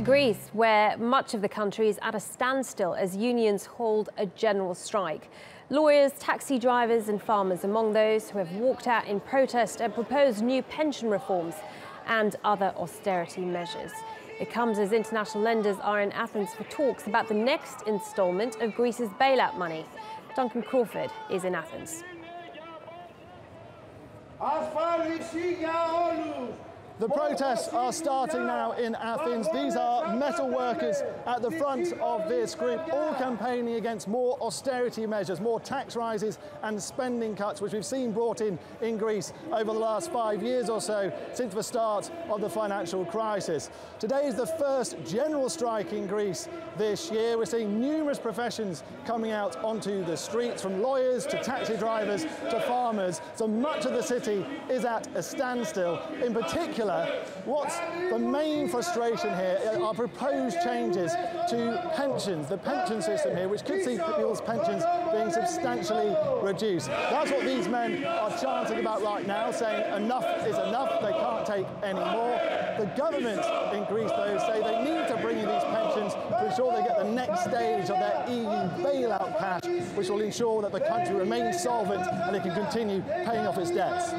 Greece, where much of the country is at a standstill as unions hold a general strike. Lawyers, taxi drivers and farmers among those who have walked out in protest and proposed new pension reforms and other austerity measures. It comes as international lenders are in Athens for talks about the next instalment of Greece's bailout money. Duncan Crawford is in Athens. The protests are starting now in Athens. These are metal workers at the front of this group, all campaigning against more austerity measures, more tax rises and spending cuts, which we've seen brought in in Greece over the last five years or so since the start of the financial crisis. Today is the first general strike in Greece this year. We're seeing numerous professions coming out onto the streets, from lawyers to taxi drivers to farmers. So much of the city is at a standstill. In particular, particular, what's the main frustration here uh, are proposed changes to pensions, the pension system here, which could see people's pensions being substantially reduced. That's what these men are chanting about right now, saying enough is enough, they can't take any more. The government in Greece, though, say they need to bring in these pensions to ensure they get the next stage of their EU bailout cash, which will ensure that the country remains solvent and it can continue paying off its debts.